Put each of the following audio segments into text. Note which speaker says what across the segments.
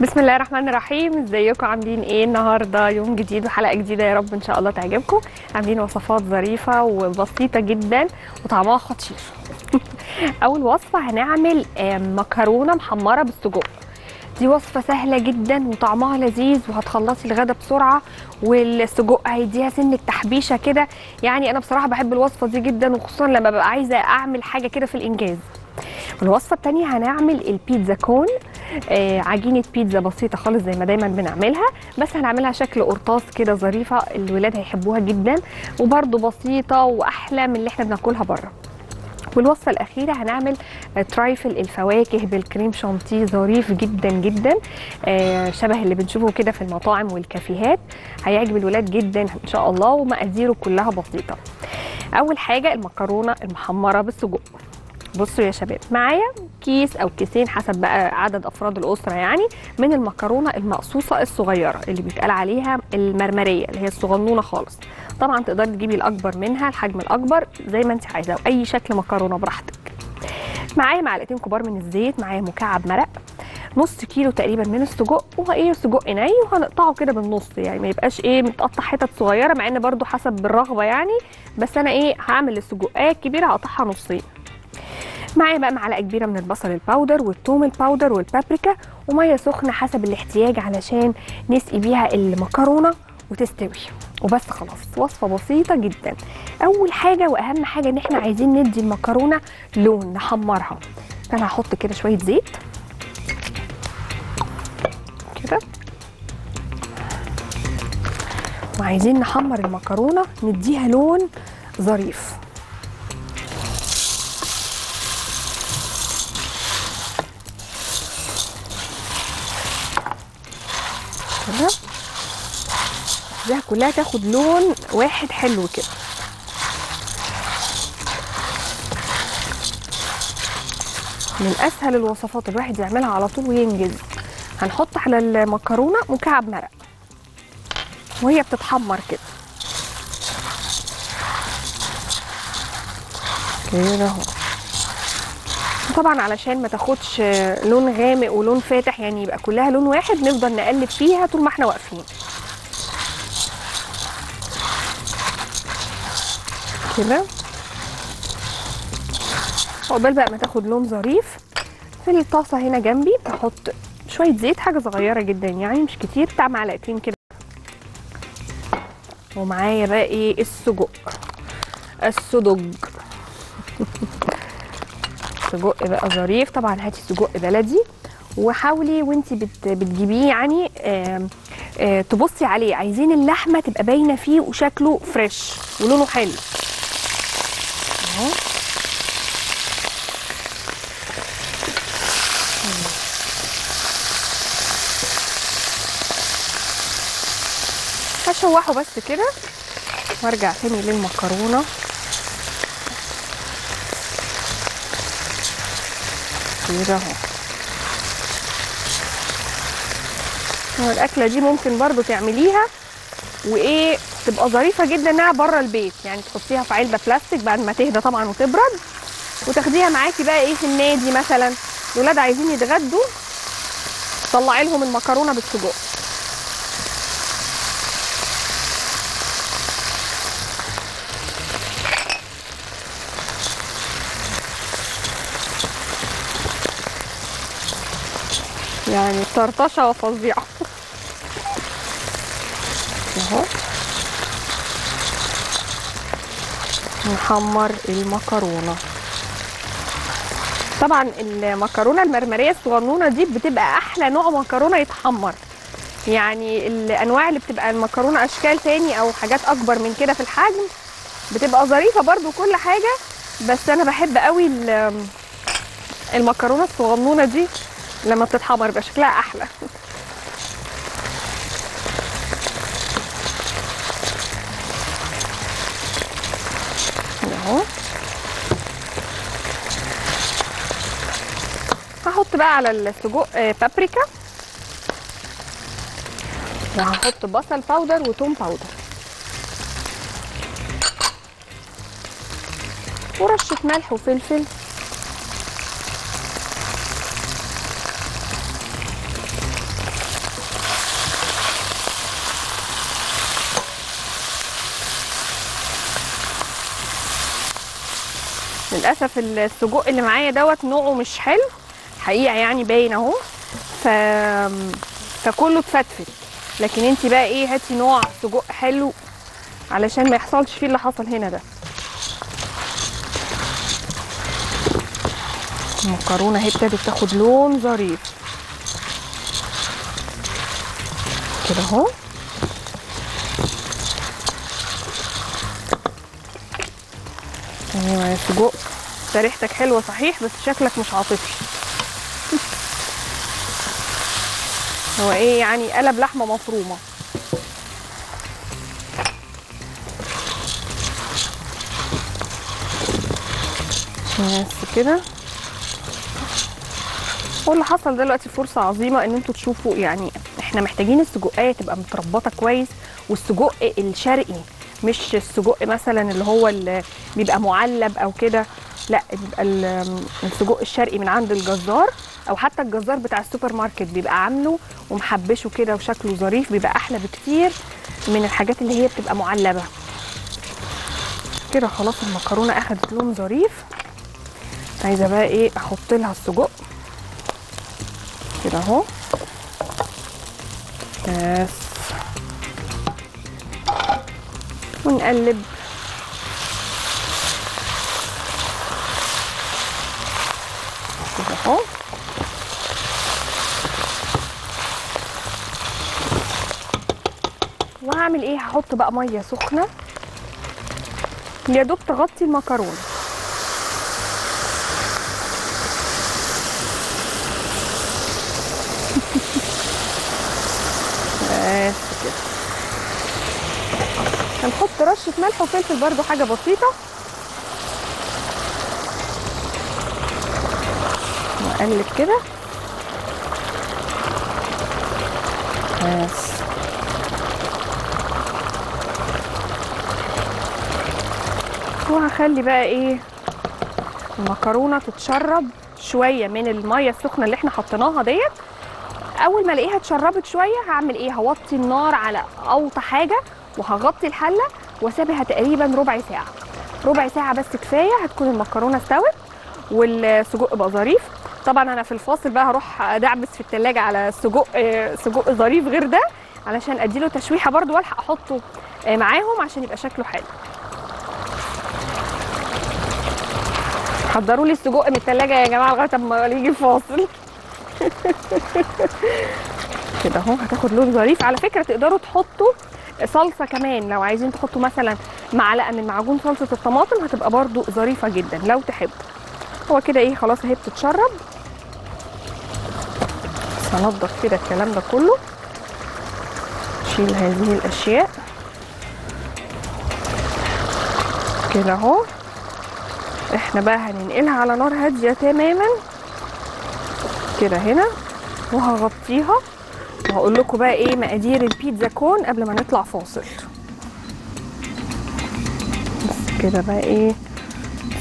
Speaker 1: بسم الله الرحمن الرحيم. ازيكم؟ عاملين إيه النهارده؟ يوم جديد وحلقة جديدة يا رب إن شاء الله تعجبكم. عاملين وصفات ظريفة وبسيطة جدا وطعمها خطير. أول وصفة هنعمل مكرونة محمرة بالسجق. دي وصفة سهلة جدا وطعمها لذيذ وهتخلصي الغدا بسرعة والسجق هيديها سنة تحبيشة كده. يعني أنا بصراحة بحب الوصفة دي جدا وخصوصا لما ببقى عايزة أعمل حاجة كده في الإنجاز. الوصفه الثانية هنعمل البيتزا كون. آه عجينة بيتزا بسيطة خالص زي ما دايما بنعملها بس هنعملها شكل قرطاس كده ظريفة الولاد هيحبوها جدا وبرده بسيطة وأحلى من اللي إحنا بناكلها بره. والوصفه الأخيرة هنعمل ترايفل الفواكه بالكريم شانتيه ظريف جدا جدا آه، شبه اللي بنشوفه كده في المطاعم والكافيهات. هيعجب الولاد جدا إن شاء الله ومقاديره كلها بسيطة. أول حاجة المكرونة المحمرة بالسجق. بصوا يا شباب معايا كيس أو كيسين حسب بقى عدد أفراد الأسرة يعني من المكرونة المقصوصة الصغيرة اللي بيتقال عليها المرمرية اللي هي الصغنونة خالص. طبعا تقدري تجيبي الأكبر منها الحجم الأكبر زي ما انت عايزة وأي شكل مكرونة براحتك. معايا معلقتين كبار من الزيت معايا مكعب مرق نص كيلو تقريبا من السجق وايه سجق ني وهنقطعه كده بالنص يعني ما يبقاش إيه متقطع حتت صغيرة مع إن برضو حسب الرغبه يعني بس أنا إيه هعمل السجقايه الكبيرة هقطعها نصين. معايا بقى معلقة كبيرة من البصل ال powder والثوم ال powder والبابريكا ومية سخنة حسب الاحتياج علشان نسقي بيها المكرونة وتستوي. وبس خلاص وصفة بسيطة جدا. أول حاجة وأهم حاجة إن إحنا عايزين ندي المكرونة لون نحمرها. فأنا هحط كده شوية زيت. كده. وعايزين نحمر المكرونة نديها لون ظريف. كده دي كلها تاخد لون واحد حلو كده. من أسهل الوصفات الواحد يعملها على طول وينجز. هنحط على المكرونة مكعب مرق. وهي بتتحمر كده. كده أهو. طبعا علشان ما تاخدش لون غامق ولون فاتح يعني يبقى كلها لون واحد نفضل نقلب فيها طول ما إحنا واقفين. كده. عقبال بقى ما تاخد لون ظريف في الطاسة هنا جنبي هحط شوية زيت حاجة صغيرة جدا يعني مش كتير بتاع معلقتين كده. ومعايا بقى إيه السجق. السدج سجق بقى ظريف. طبعا هاتي سجق بلدي. وحاولي وانتي بت بتجيبيه يعني آه تبصي عليه. عايزين اللحمة تبقى باينة فيه وشكله فريش ولونه حلو. أهو. هشوحه بس كده وارجع تاني للمكرونة. كده اهو هو الأكلة دي ممكن برضو تعمليها وإيه تبقى ظريفة جدا إنها بره البيت. يعني تحطيها في علبة بلاستيك بعد ما تهدى طبعا وتبرد وتاخديها معاكي بقى إيه في النادي مثلا. الولاد عايزين يتغدوا طلعي لهم المكرونة بالسجق. يعني طرطشة وفظيعة. أهو. نحمر المكرونة. طبعا المكرونة المرمرية الصغنونة دي بتبقى أحلى نوع مكرونة يتحمر. يعني الأنواع اللي بتبقى المكرونة أشكال تاني أو حاجات أكبر من كده في الحجم بتبقى ظريفة برضو كل حاجة بس أنا بحب قوي ال- المكرونة الصغنونة دي. لما بتتحمر بيبقى شكلها أحلى. أهو. هحط بقى على السجق آه، بابريكا. وهحط بصل powder وتوم powder ورشة ملح وفلفل. للأسف السجق اللي معايا دوت نوعه مش حلو. حقيقة يعني باين اهو. ف فكله اتفتفت. لكن انت بقى إيه هاتي نوع سجق حلو علشان ما يحصلش فيه اللي حصل هنا ده. المكرونه اهي ابتدت تاخد لون ظريف. كده اهو. أيوه يا سجق. ده ريحتك حلوة صحيح بس شكلك مش عاطفي. هو إيه يعني؟ قلب لحمة مفرومة. بس كده. واللي حصل دلوقتي فرصة عظيمة إن أنتوا تشوفوا يعني إحنا محتاجين السجقيه تبقى متربطة كويس. والسجق الشرقي مش السجق مثلا اللي هو اللي بيبقى معلب أو كده. لا بيبقى ال- السجق الشرقي من عند الجزار أو حتى الجزار بتاع السوبر ماركت بيبقى عامله ومحبشه كده وشكله ظريف بيبقى أحلى بكتير من الحاجات اللي هي بتبقى معلبة. كده خلاص المكرونة أخدت لون ظريف. عايزة بقى إيه؟ أحط لها السجق. كده أهو. بس. ونقلب. كده اهو وهعمل إيه؟ هحط بقى مية سخنة. يا دوب تغطي المكرونة. بس كده. هنحط رشة ملح وفلفل برضو حاجة بسيطة. واقلب كده. بس. وهخلي بقى إيه؟ المكرونة تتشرب شوية من المية السخنة اللي إحنا حطيناها ديت. أول ما ألاقيها اتشربت شوية هعمل إيه؟ هوطي النار على أوطى حاجة وهغطي الحلة وأسيبها تقريبا ربع ساعة. ربع ساعة بس كفاية هتكون المكرونة استوت والسجق بقى ظريف. طبعا أنا في الفاصل بقى هروح أدعبس في التلاجة على سجق آه، سجق ظريف غير ده علشان أديله تشويحة برده وألحق أحطه آه، معاهم عشان يبقى شكله حلو. حضروا لي السجق من التلاجة يا جماعة لغاية أما يجي الفاصل. كده أهو هتاخد لون ظريف. على فكرة تقدروا تحطوا صلصة كمان. لو عايزين تحطوا مثلا معلقة من معجون صلصة الطماطم هتبقى برضو ظريفة جدا لو تحبوا. هو كده إيه خلاص أهي بتتشرب. هنضف كده الكلام ده كله. شيل هذه الأشياء. كده اهو. إحنا بقى هننقلها على نار هادية تماما. كده هنا. وهغطيها. وهقول لكم بقى إيه مقادير البيتزا كون قبل ما نطلع فاصل. بس كده بقى إيه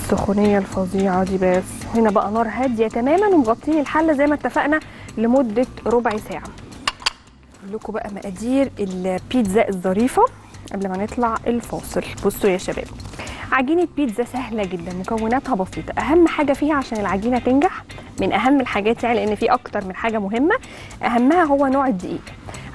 Speaker 1: السخونية الفظيعة دي بس. هنا بقى نار هادية تماما ومغطيه الحلة زي ما اتفقنا لمدة ربع أقول لكم بقى مقادير البيتزا الظريفة قبل ما نطلع الفاصل. بصوا يا شباب عجينة بيتزا سهلة جدا مكوناتها بسيطة. أهم حاجة فيها عشان العجينة تنجح من أهم الحاجات يعني لأن في أكتر من حاجة مهمة. أهمها هو نوع الدقيق.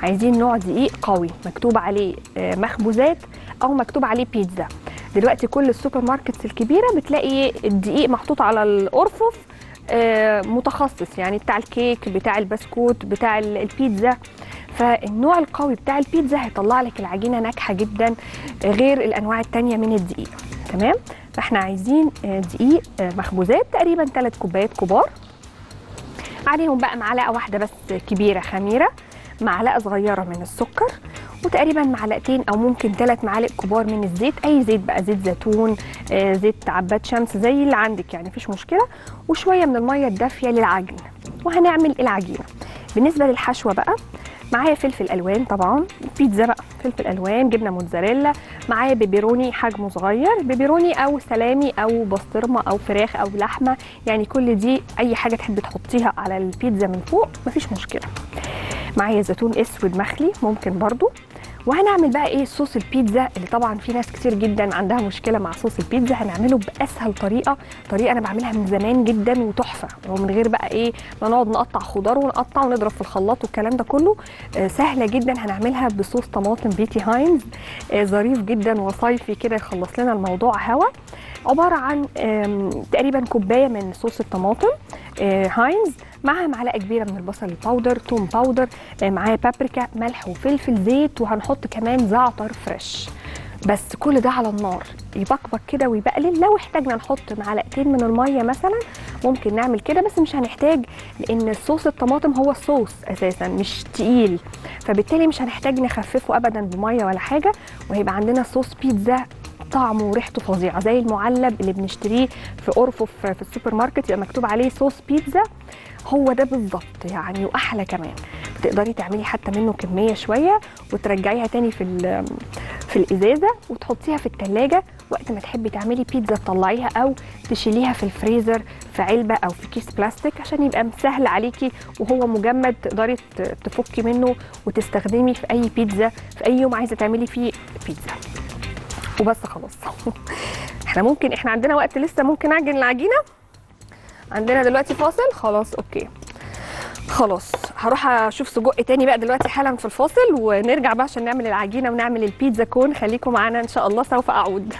Speaker 1: عايزين نوع دقيق قوي مكتوب عليه آه، مخبوزات أو مكتوب عليه بيتزا. دلوقتي كل ال supermarkets الكبيرة بتلاقي الدقيق محطوط على الأرفف آه، متخصص يعني بتاع الكيك بتاع البسكوت بتاع ال- البيتزا. فالنوع القوي بتاع البيتزا هيطلع لك العجينة ناجحة جدا غير الأنواع التانية من الدقيق. تمام؟ فإحنا عايزين آه، دقيق آه، مخبوزات تقريبا 3 كوبايات كبار. عليهم بقى معلقة واحدة بس كبيرة خميرة معلقة صغيرة من السكر وتقريبا معلقتين أو ممكن ثلاث معالق كبار من الزيت أي زيت بقى زيت زيتون آه، زيت عباد شمس زي اللي عندك يعني مفيش مشكلة. وشوية من المية الدافية للعجن وهنعمل العجينة. بالنسبة للحشوة بقى معايا فلفل ألوان طبعا بيتزا بقى فلفل ألوان جبنة موتزاريلا معايا بيبروني حجمه صغير بيبروني أو سلامي أو بسطرمة أو فراخ أو لحمة يعني كل دي أي حاجة تحبي تحطيها على البيتزا من فوق مفيش مشكلة. معايا زيتون أسود مخلي ممكن برضو. وهنعمل بقى إيه؟ صوص البيتزا اللي طبعا في ناس كتير جدا عندها مشكلة مع صوص البيتزا. هنعمله بأسهل طريقة طريقة أنا بعملها من زمان جدا وتحفة. ومن غير بقى إيه؟ ما نقعد نقطع خضار ونقطع ونضرب في الخلاط والكلام ده كله. آه سهلة جدا. هنعملها بصوص طماطم بيتي هاينز. آه ظريف جدا وصيفي كده يخلص لنا الموضوع هوا. عبارة عن تقريبا كوباية من صوص الطماطم آه، هاينز. معاها معلقة كبيرة من البصل ال powder توم powder معاها بابريكا ملح وفلفل زيت وهنحط كمان زعتر fresh بس كل ده على النار يبقبق كده ويبقلل. لو احتاجنا نحط معلقتين من المية مثلا ممكن نعمل كده بس مش هنحتاج لأن صوص الطماطم هو الصوص أساسا مش تقيل. فبالتالي مش هنحتاج نخففه ابدا بمية ولا حاجة وهيبقى عندنا صوص بيتزا طعمه وريحته فظيعة زي المعلب اللي بنشتريه في ارفف في السوبر ماركت يبقى مكتوب عليه صوص بيتزا. هو ده بالظبط يعني وأحلى كمان. بتقدري تعملي حتى منه كمية شوية وترجعيها تاني في في الإزازة وتحطيها في التلاجة. وقت ما تحبي تعملي بيتزا تطلعيها أو تشيليها في الفريزر في علبة أو في كيس بلاستيك عشان يبقى سهل عليكي وهو مجمد تقدري تفكي منه وتستخدمي في أي بيتزا في أي يوم عايزة تعملي فيه بيتزا. وبس خلاص. إحنا ممكن إحنا عندنا وقت لسه ممكن أعجن العجينة. عندنا دلوقتي فاصل خلاص okay. خلاص هروح أشوف سجق تاني بقى دلوقتي حالا في الفاصل ونرجع بقى عشان نعمل العجينة ونعمل البيتزا cone. خليكم معانا إن شاء الله سوف أعود.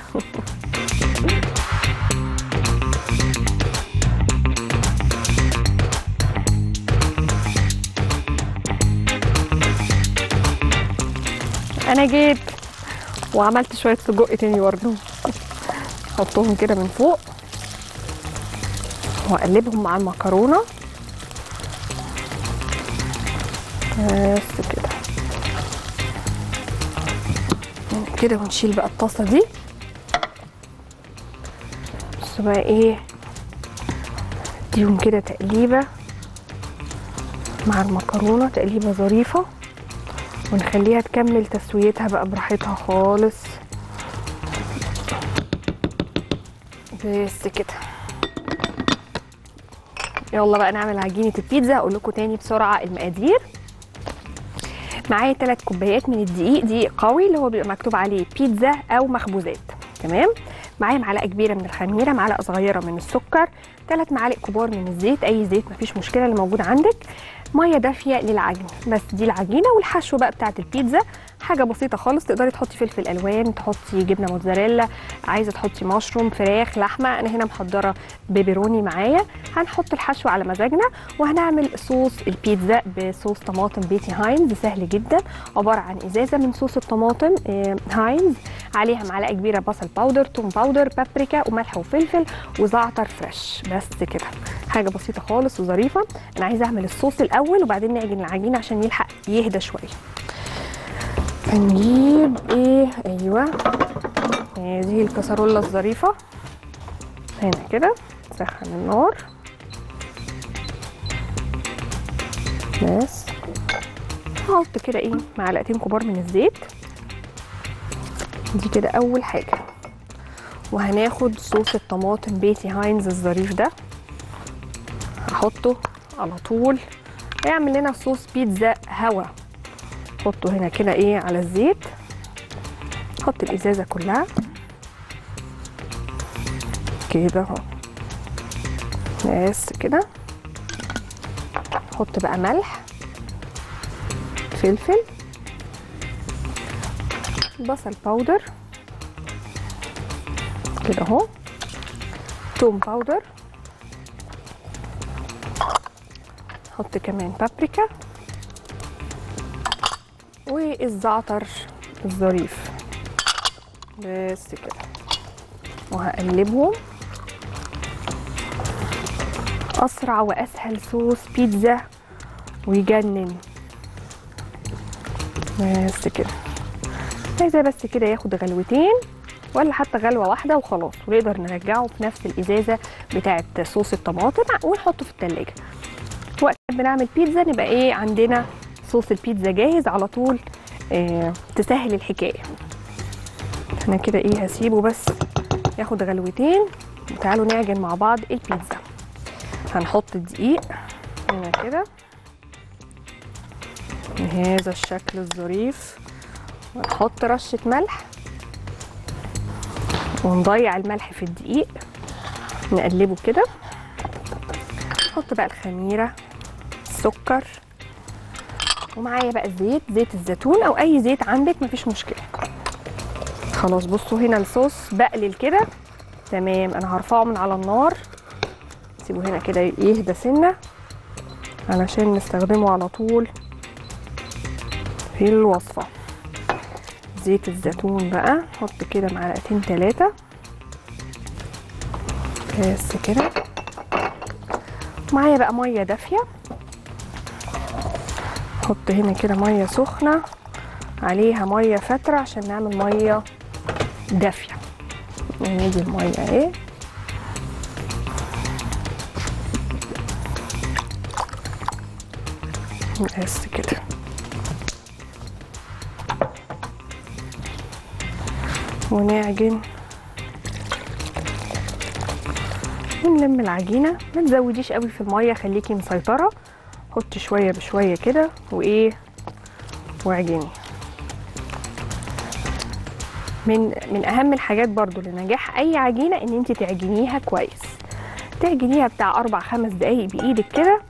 Speaker 1: أنا جيت. وعملت شوية سجق تاني برضه. احطهم كده من فوق. وأقلبهم مع المكرونة. بس كده. كده ونشيل بقى الطاسة دي. بصوا بقى إيه. اديهم كده تقليبة مع المكرونة تقليبة ظريفة. ونخليها تكمل تسويتها بقى براحتها خالص. بس كده. يلا بقى نعمل عجينة البيتزا. أقول لكم تاني بسرعة المقادير. معايا 3 كوبايات من الدقيق دقيق قوي اللي هو بيبقى مكتوب عليه بيتزا أو مخبوزات. تمام؟ معايا معلقة كبيرة من الخميرة معلقة صغيرة من السكر ثلاث معالق كبار من الزيت أي زيت مفيش مشكلة اللي موجود عندك. مية دافية للعجن بس دي العجينة. والحشو بقى بتاعت البيتزا حاجة بسيطة خالص تقدري تحطي فلفل ألوان تحطي جبنة موتزاريلا عايزة تحطي مشروم فراخ لحمة. أنا هنا محضرة بيبروني معايا. هنحط الحشو على مزاجنا وهنعمل صوص البيتزا بصوص طماطم بيتي هاينز. سهل جدا عبارة عن إزازة من صوص الطماطم آه، هاينز. عليها معلقة كبيرة بصل powder توم powder بابريكا وملح وفلفل وزعتر فريش. بس كده. حاجة بسيطة خالص وظريفة. أنا عايزة أعمل الصوص الأول وبعدين نعجن العجينه عشان يلحق يهدى شوية. هنجيب إيه؟ أيوه. هذه الكسرولة الظريفة. هنا كده. نسخن النار. بس. هحط كده إيه؟ معلقتين كبار من الزيت. دي كده أول حاجة. وهناخد صوص الطماطم بيتي هاينز الظريف ده. هحطه على طول. هيعمل لنا صوص بيتزا هوا. حطه هنا كده إيه على الزيت. حط الإزازة كلها. كده أهو. بس كده. حط بقى ملح. فلفل. بصل powder كده اهو. توم powder حط كمان بابريكا والزعتر الظريف. بس كده. وهقلبهم. أسرع وأسهل صوص بيتزا ويجنن. بس كده. عايزه بس كده ياخد غلوتين. ولا حتى غلوة واحدة وخلاص ونقدر نرجعه في نفس الإزازة بتاعه صوص الطماطم ونحطه في التلاجة. وقت بنعمل بيتزا نبقى إيه عندنا صوص البيتزا جاهز على طول آه تسهل الحكاية. أنا كده إيه هسيبه بس ياخد غلوتين وتعالوا نعجن مع بعض البيتزا. هنحط الدقيق هنا كده. بهذا الشكل الظريف. ونحط رشة ملح. ونضيع الملح في الدقيق. نقلبه كده. نحط بقى الخميرة السكر ومعايا بقى الزيت زيت الزيتون أو أي زيت عندك مفيش مشكلة. خلاص بصوا هنا الصوص بقلل كده. تمام أنا هرفعه من على النار. سيبه هنا كده يهدى سنة علشان نستخدمه على طول في الوصفة. زيت الزيتون بقى. نحط كده معلقتين ثلاثة بس كده. معايا بقى مية دافية. نحط هنا كده مية سخنة. عليها مية فترة عشان نعمل مية دافية. ندي الميه اهي. بس كده. ونعجن. ونلم العجينة. ما تزوديش قوي في المية خليكي مسيطرة. حطي شوية بشوية كده وإيه واعجني. من من أهم الحاجات برضو لنجاح أي عجينة إن انت تعجنيها كويس. تعجنيها بتاع أربع خمس دقايق بإيدك كده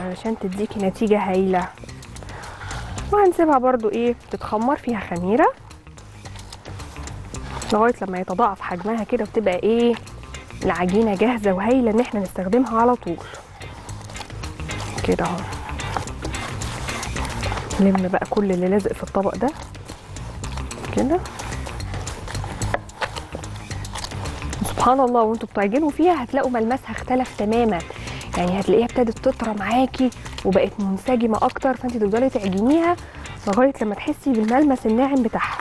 Speaker 1: علشان تديكي نتيجة هايلة. وهنسيبها برضو إيه تتخمر فيها خميرة. لغاية لما يتضاعف حجمها كده وتبقى إيه العجينة جاهزة وهايلة إن إحنا نستخدمها على طول. كده أهو. نلم بقى كل اللي لازق في الطبق ده. كده. سبحان الله وأنتوا بتعجنوا فيها هتلاقوا ملمسها اختلف تماما. يعني هتلاقيها ابتدت تطرى معاكي وبقت منسجمة أكتر فانت تفضلي تعجنيها لغاية لما تحسي بالملمس الناعم بتاعها.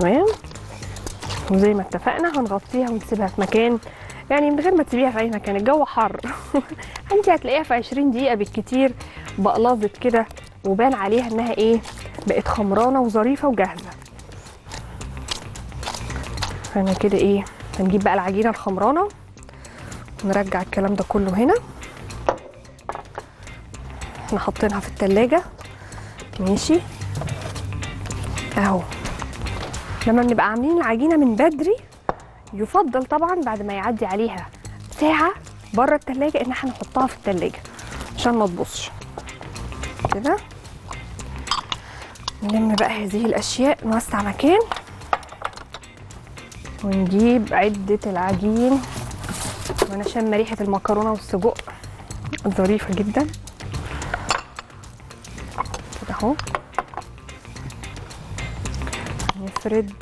Speaker 1: تمام؟ وزي ما اتفقنا هنغطيها ونسيبها في مكان يعني من غير ما تسيبيها في أي مكان الجو حر. انت هتلاقيها في 20 دقيقة بالكتير بقلظت كده وبان عليها إنها إيه بقت خمرانة وظريفة وجاهزة. فأنا كده إيه هنجيب بقى العجينة الخمرانة ونرجع الكلام ده كله هنا. إحنا حاطينها في التلاجة. ماشي؟ أهو. لما بنبقى عاملين العجينة من بدري يفضل طبعا بعد ما يعدي عليها ساعة بره التلاجة إن إحنا نحطها في التلاجة عشان ما تبصش كده؟ نلم بقى هذه الأشياء نوسع مكان ونجيب عدة العجين وأنا شامة ريحة المكرونة والسجق. ظريفة جدا. كده أهو. نفرد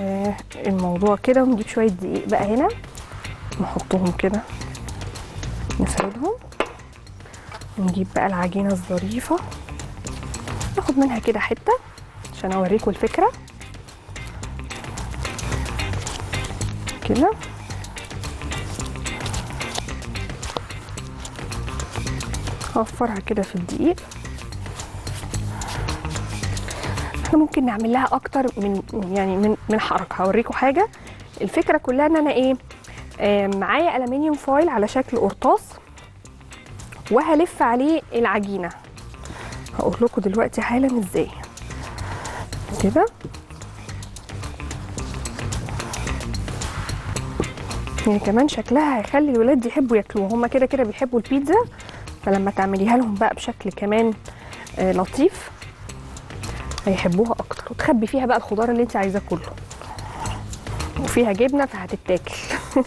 Speaker 1: آه الموضوع كده ونجيب شوية دقيق بقى هنا نحطهم كده نفردهم ونجيب بقى العجينة الظريفة ناخد منها كده حتة عشان اوريكم الفكرة. كده. هوفرها كده في الدقيق. إحنا ممكن نعمل لها أكتر من يعني من من حركة. هوريكم حاجة. الفكرة كلها إن أنا إيه معايا الومنيوم فويل على شكل قرطاس وهلف عليه العجينة. هقول لكم دلوقتي حالا إزاي. كده. يعني كمان شكلها هيخلي الولاد يحبوا ياكلوها هما كده كده بيحبوا البيتزا فلما تعمليها لهم بقى بشكل كمان آه لطيف هيحبوها أكتر. وتخبي فيها بقى الخضار اللي انت عايزاه كله. وفيها جبنة فهتتاكل.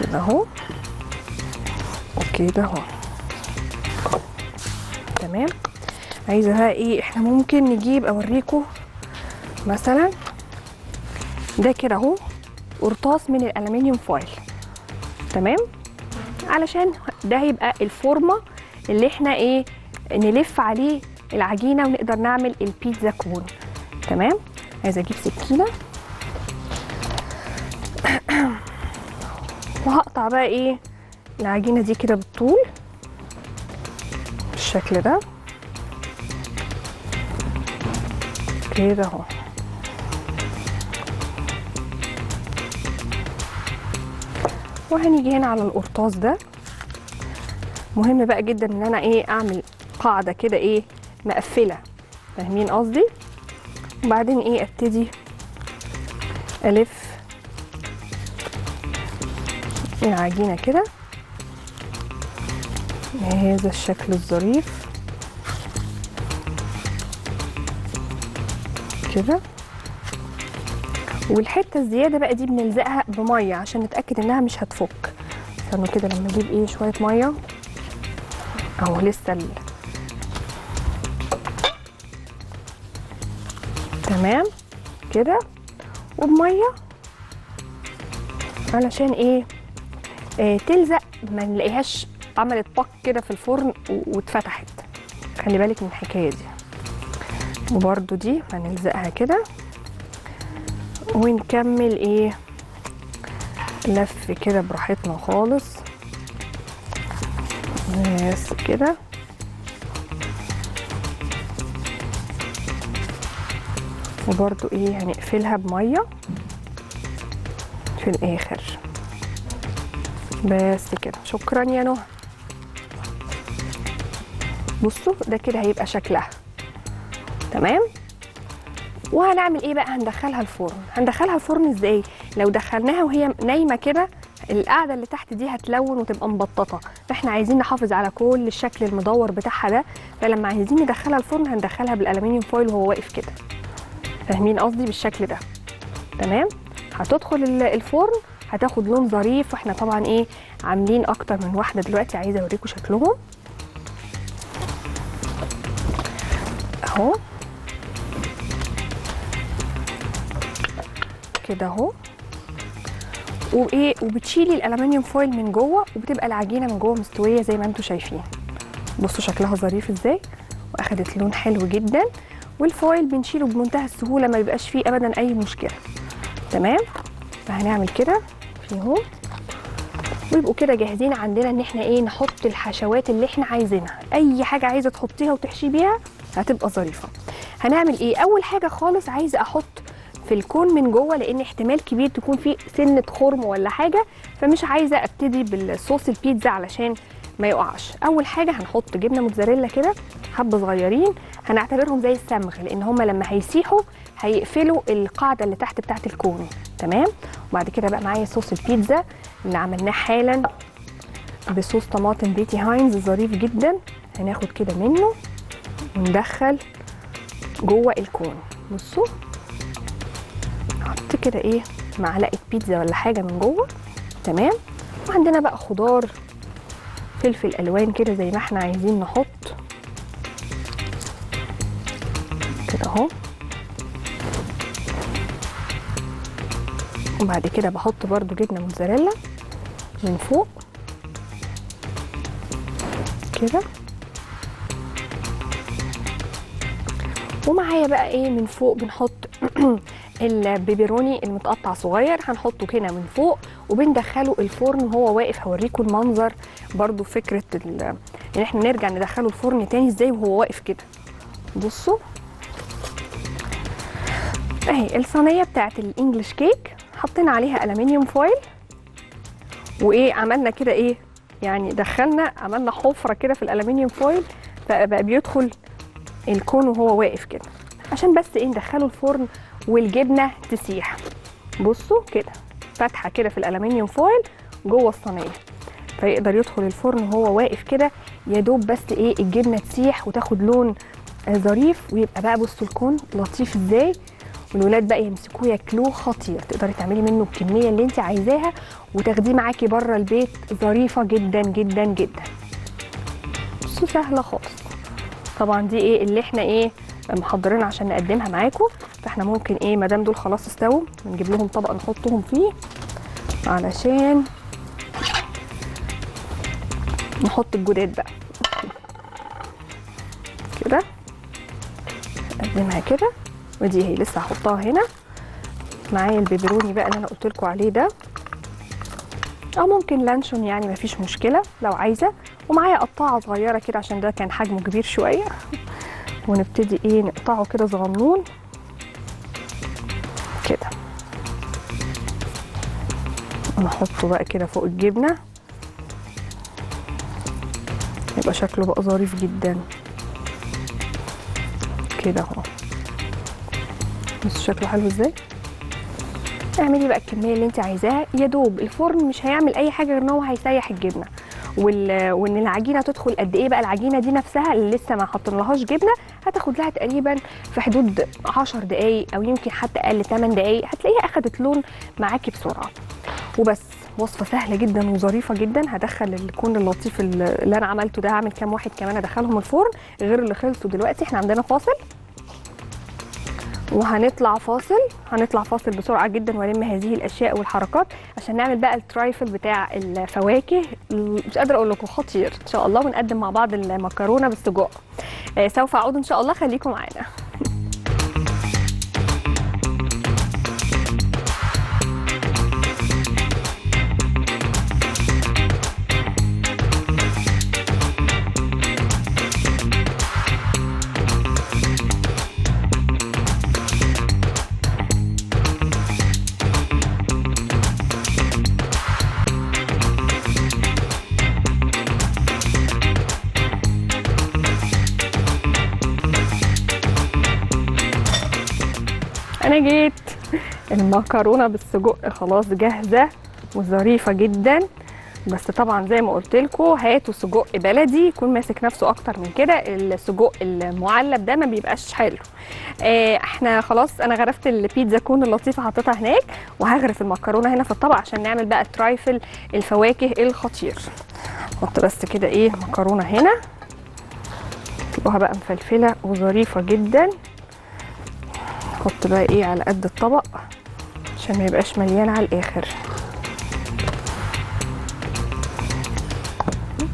Speaker 1: كده اهو. وكده اهو. تمام. عايزة بقى إيه إحنا ممكن نجيب اوريكم مثلا. ده كده اهو. قرطاس من الالومنيوم فويل. تمام؟ علشان ده هيبقى الفورمة اللي إحنا إيه نلف عليه العجينة ونقدر نعمل البيتزا كون. تمام؟ عايزة أجيب سكينة. وهقطع بقى إيه العجينة دي كده بالطول. بالشكل ده. كده أهو. وهنيجي هنا على القرطاس ده. مهم بقى جدا إن أنا إيه أعمل قاعدة كده إيه مقفلة فاهمين قصدي؟ وبعدين إيه أبتدي ألف العجينة كده. بهذا الشكل الظريف. كده. والحتة الزيادة بقى دي بنلزقها بمية عشان نتأكد إنها مش هتفك. استنوا كده لما أجيب إيه شوية مية. أهو لسه تمام؟ كده. وبمية. علشان إيه؟ آه تلزق ما نلاقيهاش عملت بق كده في الفرن واتفتحت. خلي بالك من الحكاية دي. وبرده دي هنلزقها كده. ونكمل إيه؟ لف كده براحتنا خالص. بس كده. وبرده إيه هنقفلها بمية في الآخر. بس كده. شكرا يا نهى. بصوا ده كده هيبقى شكلها. تمام؟ وهنعمل إيه بقى؟ هندخلها الفرن. هندخلها الفرن إزاي؟ لو دخلناها وهي نايمة كده القاعده اللي تحت دي هتلون وتبقى مبططة. فاحنا عايزين نحافظ على كل الشكل المدور بتاعها ده. فلما عايزين ندخلها الفرن هندخلها بالالومنيوم فويل وهو واقف كده. فاهمين قصدي بالشكل ده. تمام؟ هتدخل ال- الفرن هتاخد لون ظريف وإحنا طبعا إيه عاملين أكتر من واحدة دلوقتي عايزة أوريكم شكلهم. أهو. كده أهو. وإيه وبتشيلي الالومنيوم فويل من جوه وبتبقى العجينة من جوه مستوية زي ما أنتم شايفين. بصوا شكلها ظريف إزاي. واخدت لون حلو جدا. والفويل بنشيله بمنتهى السهولة ما بيبقاش فيه ابدا أي مشكلة. تمام؟ فهنعمل كده. فيهم ويبقوا كده جاهزين عندنا إن إحنا إيه نحط الحشوات اللي إحنا عايزينها. أي حاجة عايزة تحطيها وتحشي بيها هتبقى ظريفة. هنعمل إيه؟ أول حاجة خالص عايزة أحط في الكون من جوه لأن احتمال كبير تكون فيه سنة خرم ولا حاجة فمش عايزة أبتدي بالصوص البيتزا علشان ما يقعش. أول حاجة هنحط جبنة موتزاريلا كده حبة صغيرين هنعتبرهم زي الصمغ لأن هم لما هيسيحوا هيقفلوا القاعدة اللي تحت بتاعة الكون. تمام؟ وبعد كده بقى معايا صوص البيتزا اللي عملناه حالا بصوص طماطم بيتي هاينز ظريف جدا. هناخد كده منه وندخل جوه الكون. بصوا. نحط كده إيه معلقة بيتزا ولا حاجة من جوه. تمام؟ وعندنا بقى خضار. فلفل الوان كده زي ما إحنا عايزين نحط. كده اهو. وبعد كده بحط برضو جبنة موتزاريلا من فوق. كده. ومعايا بقى إيه من فوق بنحط البيبروني المتقطع صغير. هنحطه هنا من فوق. وبندخله الفرن وهو واقف هوريكم المنظر برضو فكرة إن إحنا نرجع ندخله الفرن تاني إزاي وهو واقف كده. بصوا. أهي الصينية بتاعت ال English cake حطينا عليها الومنيوم foil. وإيه عملنا كده إيه يعني دخلنا عملنا حفرة كده في الالومنيوم foil فبقى بيدخل الكون وهو واقف كده. عشان بس إيه ندخله الفرن والجبنة تسيح. بصوا كده. فتحة كده في الالومنيوم فويل جوه الصينية. فيقدر يدخل الفرن وهو واقف كده يا دوب بس إيه الجبنة تسيح وتاخد لون ظريف ويبقى بقى بصوا الكون لطيف إزاي. والولاد بقى يمسكوه ياكلوه خطير. تقدري تعملي منه الكمية اللي انت عايزاها وتاخديه معاكي بره البيت ظريفة جدا جدا جدا. بصوا سهلة خالص. طبعا دي إيه اللي إحنا إيه محضرين عشان نقدمها معاكم فاحنا ممكن إيه ما دام دول خلاص استووا نجيب لهم طبق نحطهم فيه علشان نحط الجداد بقى. كده نقدمها كده ودي هي لسه هحطها هنا. معايا البيبروني بقى اللي أنا قلت لكم عليه ده. أو ممكن لانشون يعني مفيش مشكلة لو عايزة. ومعايا قطاعه صغيرة كده عشان ده كان حجمه كبير شوية. ونبتدي إيه نقطعه كده صغنون. كده. نحطه بقى كده فوق الجبنة. هيبقى شكله بقى ظريف جدا. كده اهو. بص شكله حلو إزاي؟ اعملي بقى الكمية اللي انت عايزاها. يا دوب الفرن مش هيعمل أي حاجة غير إن هو هيسيح الجبنة. وإن العجينة تدخل قد إيه بقى العجينة دي نفسها اللي لسه ما حطينلهاش جبنة هتاخد لها تقريبا في حدود 10 دقائق أو يمكن حتى أقل 8 دقائق هتلاقيها أخدت لون معاكي بسرعة. وبس وصفة سهلة جدا وظريفة جدا هدخل الكون اللطيف اللي أنا عملته ده هعمل كام واحد كمان أدخلهم الفرن غير اللي خلصوا دلوقتي إحنا عندنا فاصل. وهنطلع فاصل هنطلع فاصل بسرعة جدا والم هذه الأشياء والحركات عشان نعمل بقى الترايفل بتاع الفواكه. مش قادرة أقول لكم خطير. إن شاء الله ونقدم مع بعض المكرونة بالسجق. آه سوف أعود إن شاء الله خليكم معانا. جيت. المكرونة بالسجق خلاص جاهزة وظريفة جدا. بس طبعا زي ما قلت لكم هاتوا سجق بلدي يكون ماسك نفسه أكتر من كده. السجق المعلب ده ما بيبقاش حلو. آه إحنا خلاص أنا غرفت البيتزا كون اللطيفة حطيتها هناك وهغرف المكرونة هنا في الطبق عشان نعمل بقى ترايفل الفواكه الخطير. حط بس كده إيه مكرونة هنا. تبقى بقى مفلفلة وظريفة جدا. أحط بقى إيه على قد الطبق عشان ما يبقاش مليان على الآخر.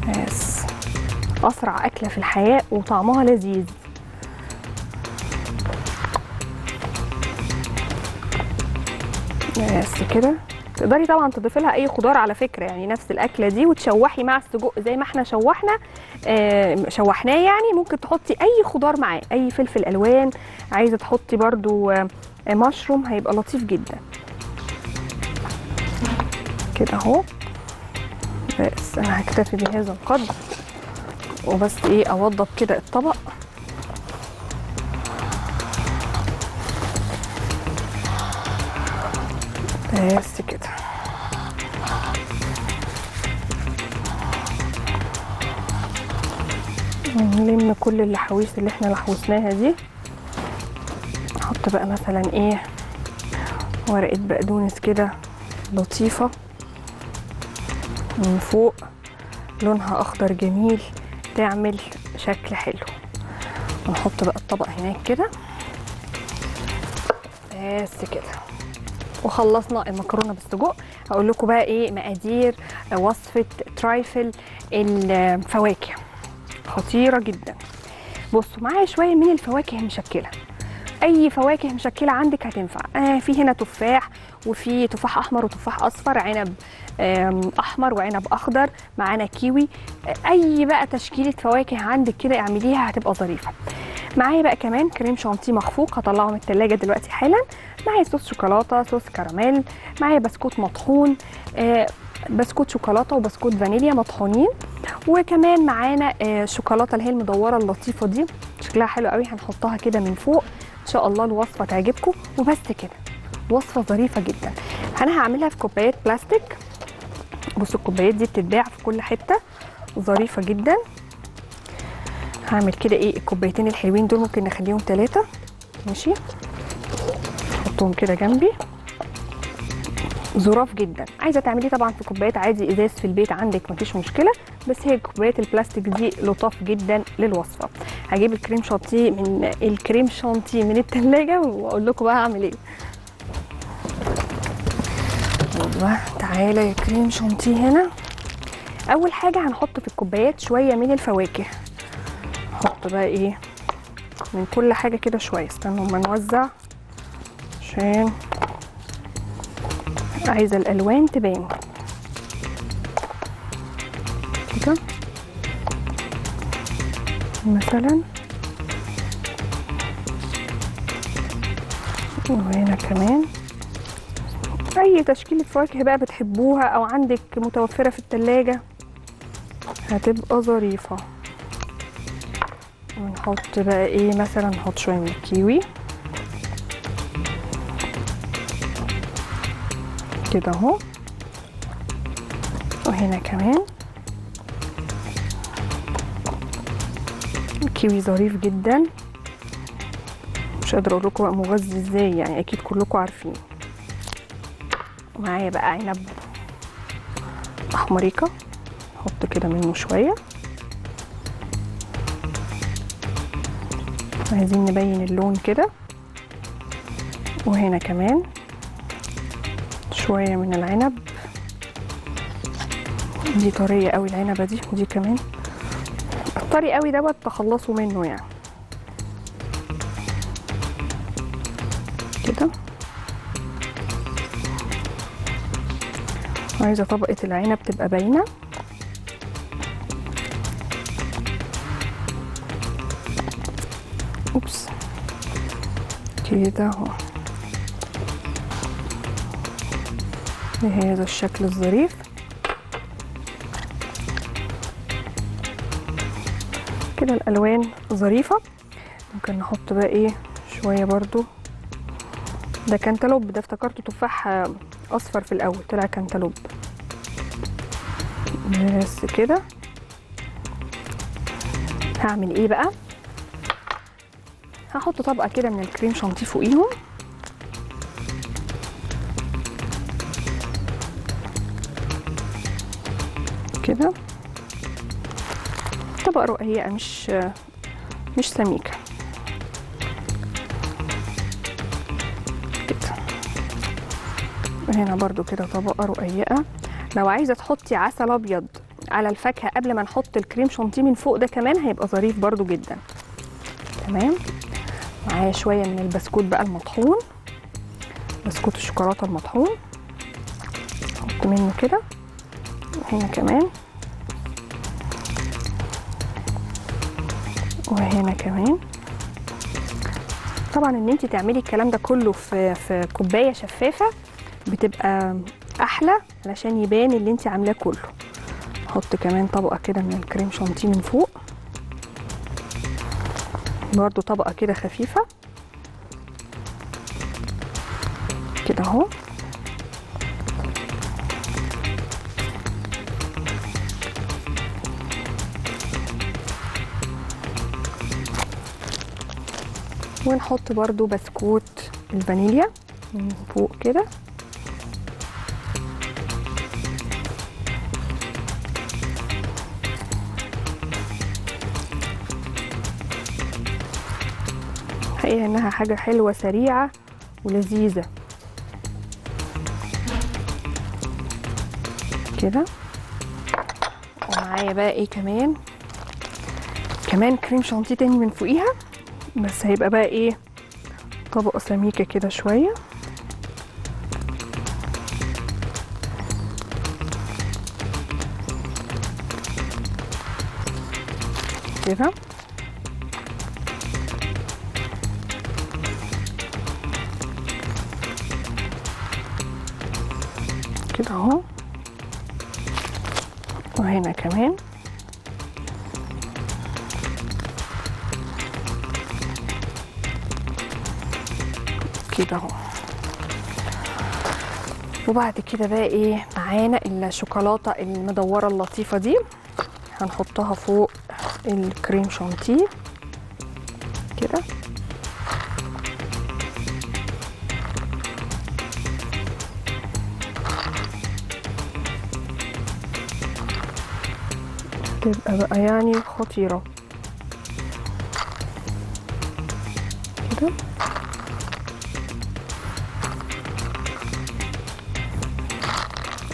Speaker 1: بس أسرع أكلة في الحياة وطعمها لذيذ. بس كده تقدري طبعا تضيفي لها أي خضار على فكرة يعني نفس الأكلة دي وتشوحي مع السجق زي ما إحنا شوحنا آه شوحناه يعني. ممكن تحطي أي خضار معاه أي فلفل ألوان. عايزة تحطي برضو آه مشروم هيبقى لطيف جدا. كده أهو. بس أنا هكتفي بهذا القدر. وبس إيه أوضب كده الطبق. بس كده. نلم كل اللحويس اللي إحنا لحوسناها دي. نحط بقى مثلا إيه ورقة بقدونس كده لطيفة من فوق لونها أخضر جميل تعمل شكل حلو. ونحط بقى الطبق هناك كده. بس كده. وخلصنا المكرونة بالسجق. هقول لكم بقى إيه مقادير وصفة trifle الفواكه. خطيرة جدا. بصوا معايا شوية من الفواكه المشكلة. أي فواكه مشكلة عندك هتنفع. آه في هنا تفاح وفي تفاح أحمر وتفاح أصفر عنب أحمر وعنب أخضر معانا كيوي. أي بقى تشكيلة فواكه عندك كده اعمليها هتبقى ظريفة. معايا بقى كمان كريم شانتيه مخفوق هطلعه من التلاجة دلوقتي حالا. معايا صوص شوكولاتة صوص كراميل معايا بسكوت مطحون آه بسكوت شوكولاتة وبسكوت فانيليا مطحونين. وكمان معانا آه شوكولاتة اللي هي المدورة اللطيفة دي. شكلها حلو قوي هنحطها كده من فوق. إن شاء الله الوصفة تعجبكم. وبس كده وصفة ظريفة جدا. أنا هعملها في كوبايات بلاستيك. بصوا الكوبايات دي بتتباع في كل حتة. ظريفة جدا. هعمل كده إيه الكوبايتين الحلوين دول ممكن نخليهم ثلاثة ماشي. احطهم كده جنبي. ظراف جدا. عايزة تعمليه طبعا في كوبايات عادي إزاز في البيت عندك مفيش مشكلة. بس هي كوبايات البلاستيك دي لطاف جدا للوصفة. هجيب الكريم شانتيه من الكريم شانتيه من التلاجة وأقول لكم بقى هعمل إيه. أيوه تعالى يا كريم شانتيه هنا. أول حاجة هنحط في الكوبايات شوية من الفواكه. نحط بقى إيه من كل حاجة كده شوية. استنوا اما نوزع عشان عايزة الألوان تبان. كده. مثلا وهنا كمان. أي تشكيلة فواكه بقى بتحبوها أو عندك متوفرة في التلاجة هتبقى ظريفة. ونحط بقى إيه مثلا نحط شوية من الكيوي. كده أهو. وهنا كمان. الكيوي ظريف جدا. مش قادرة أقول لكم بقى مغذي إزاي يعني أكيد كلكم عارفين. ومعايا بقى عنب أحمريكا. نحط كده منه شوية. عايزين نبين اللون كده. وهنا كمان شوية من العنب. دي طرية قوي العنبة دي ودي كمان. الطري قوي دوت تخلصوا منه يعني. كده. عايزة طبقة العنب تبقى باينة. كده اهو بهذا الشكل الظريف؟ كده الألوان ظريفة. ممكن نحط بقى إيه؟ شوية برضو. ده كانتالوب ده افتكرته تفاح أصفر في الأول طلع كانتالوب. بس كده. هعمل إيه بقى؟ هحط طبقة كده من الكريم شانتيه فوقيهم. كده. طبقة رقيقة مش مش سميكة. كده. هنا برضو كده طبقة رقيقة. لو عايزة تحطي عسل أبيض على الفاكهة قبل ما نحط الكريم شانتيه من فوق ده كمان هيبقى ظريف برضو جدا. تمام؟ معايا شوية من البسكوت بقى المطحون. بسكوت الشوكولاتة المطحون. أحط منه كده. وهنا كمان. وهنا كمان. طبعا إن انت تعملي الكلام ده كله في في كوباية شفافة بتبقى أحلى علشان يبان اللي انت عاملاه كله. أحط كمان طبقة كده من الكريم شانتيه من فوق. برضو طبقة كده خفيفة. كده اهو. ونحط برضو بسكوت الفانيليا من فوق كده. حقيقة إنها حاجة حلوة سريعة ولذيذة. كده. ومعايا بقى إيه كمان؟ كمان كريم شانتيه تاني من فوقيها. بس هيبقى بقى إيه؟ طبقة سميكة كده شوية. كده كده. كمان كده اهو. وبعد كده بقى إيه؟ معانا الشوكولاتة المدورة اللطيفة دي. هنحطها فوق الكريم شانتيه. كده. تبقى بقى يعني خطيرة. كده؟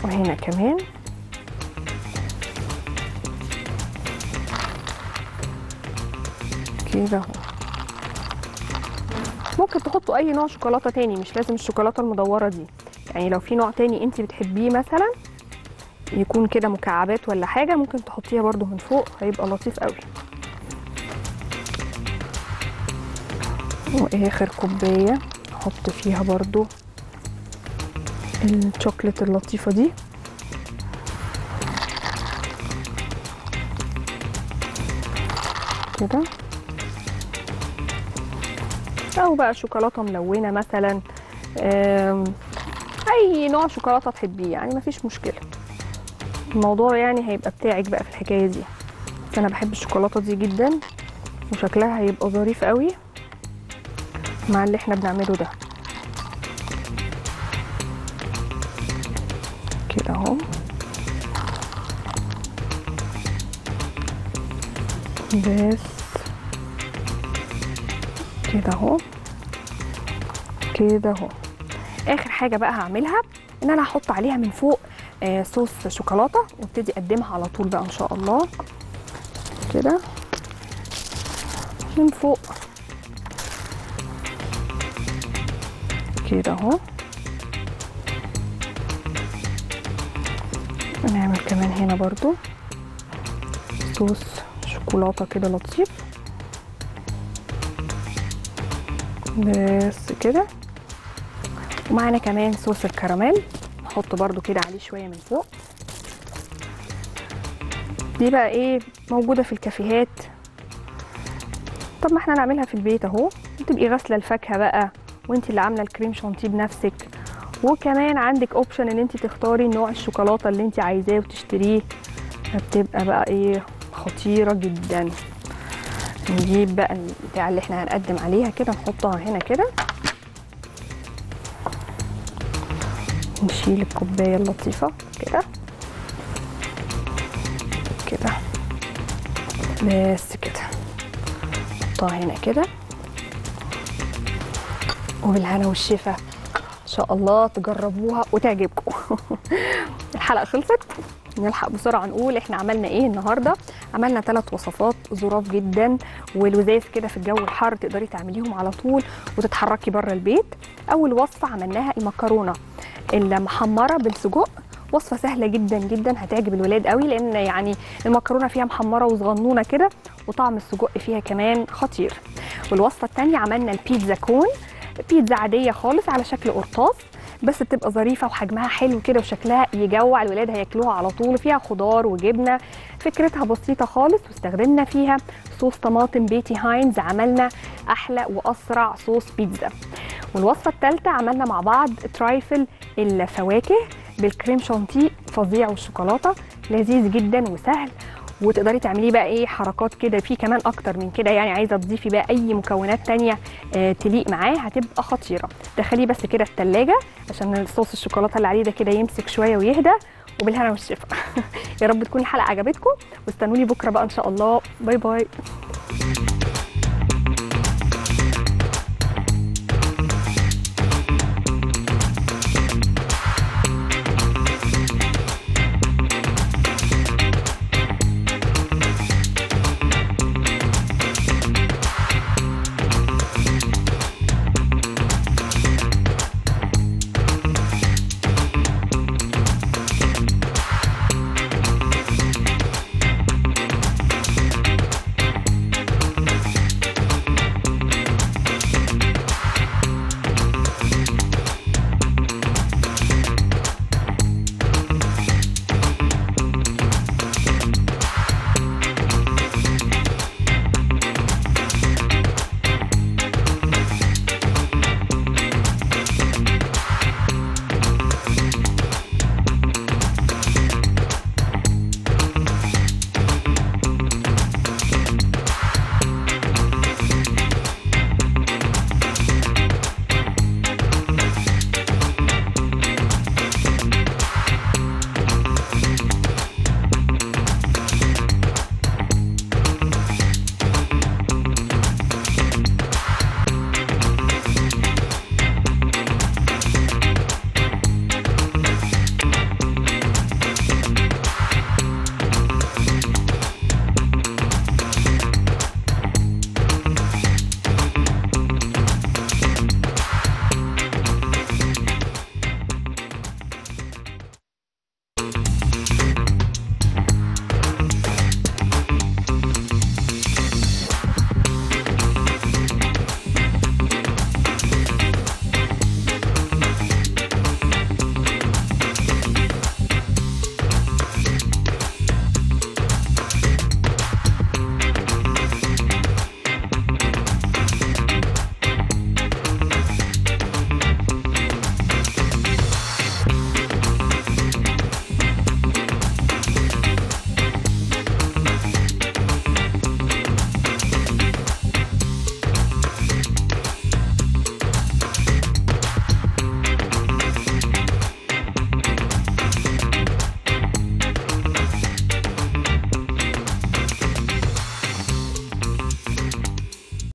Speaker 1: وهنا كمان. كده أهو. ممكن تحطوا أي نوع شوكولاتة تاني مش لازم الشوكولاتة المدورة دي. يعني لو في نوع تاني انت بتحبيه مثلا يكون كده مكعبات ولا حاجة ممكن تحطيها برده من فوق هيبقى لطيف قوي. وآخر كوباية أحط فيها برضو الشوكليت اللطيفة دي. كده. أو بقى شوكولاتة ملونة مثلا أي نوع شوكولاتة تحبيه يعني مفيش مشكلة. الموضوع يعني هيبقى بتاعك بقى في الحكاية دي. أنا بحب الشوكولاتة دي جدا وشكلها هيبقى ظريف قوي مع اللي إحنا بنعمله ده. كده أهو. بس. كده أهو. كده أهو. آخر حاجة بقى هعملها إن أنا هحط عليها من فوق آه صوص شوكولاتة وابتدي أقدمها على طول بقى إن شاء الله. كده. من فوق. كده أهو. نعمل كمان هنا برضو صوص شوكولاتة كده لطيف. بس كده. ومعانا كمان صوص الكراميل. نحط برضو كده عليه شوية من فوق. دي بقى إيه موجودة في الكافيهات. طب ما إحنا نعملها في البيت أهو. تبقي غاسلة الفاكهة بقى وانت اللي عاملة الكريم شانتيه بنفسك. وكمان عندك اوبشن إن انت تختاري نوع الشوكولاتة اللي انت عايزاه وتشتريه. فبتبقى بقى إيه خطيرة جدا. نجيب بقى البتاع اللي إحنا هنقدم عليها كده نحطها هنا كده. نشيل الكوبايه اللطيفه كده. كده. بس كده. نحطها هنا كده. وبالهنا والشفا. إن شاء الله تجربوها وتعجبكم. الحلقة خلصت. نلحق بسرعة نقول إحنا عملنا إيه النهارده. عملنا ثلاث وصفات ظراف جدا ولذاذ كده في الجو الحار تقدري تعمليهم على طول وتتحركي بره البيت. أول وصفة عملناها المكرونة المحمرة بالسجق. وصفة سهلة جدا جدا هتعجب الولاد قوي لأن يعني المكرونة فيها محمرة وصغنونة كده وطعم السجق فيها كمان خطير. والوصفة الثانية عملنا البيتزا كون. بيتزا عادية خالص على شكل قرطاس. بس بتبقى ظريفة وحجمها حلو كده وشكلها يجوع. الولاد هياكلوها على طول فيها خضار وجبنة. فكرتها بسيطة خالص واستخدمنا فيها صوص طماطم بيتي هاينز. عملنا أحلى وأسرع صوص بيتزا. والوصفة الثالثه عملنا مع بعض trifle الفواكه بالكريم شانتيه فظيع والشوكولاتة. لذيذ جدا وسهل. وتقدري تعمليه بقى إيه حركات كده في كمان أكتر من كده يعني عايزة تضيفي بقى أي مكونات تانية آه تليق معاه هتبقى خطيرة. دخليه بس كده التلاجة عشان الصوص الشوكولاتة اللي عليه ده كده يمسك شوية ويهدى وبالهنا والشفا. يا رب تكون الحلقة عجبتكم واستنوني بكرة بقى إن شاء الله. باي باي.